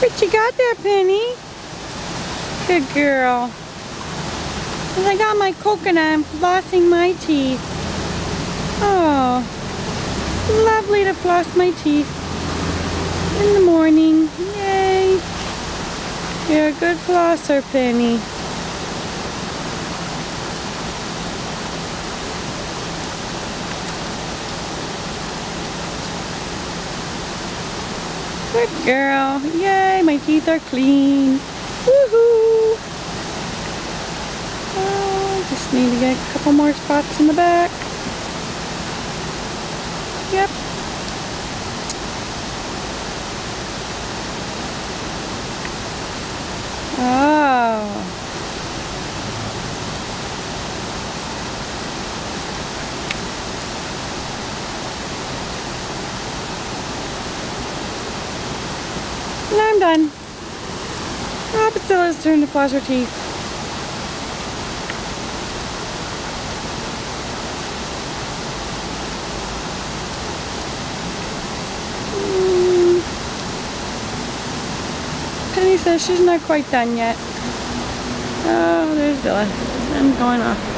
But you got there, Penny. Good girl. And I got my coconut, I'm flossing my teeth. Oh, lovely to floss my teeth in the morning. Yay. You're a good flosser, Penny. Good girl. Yay, my teeth are clean. Woohoo! Oh, just need to get a couple more spots in the back. Yep. I'm done. Oh, ah, Priscilla's turn to floss her teeth. Hmm. Penny says she's not quite done yet. Oh, there's Zilla. I'm going off.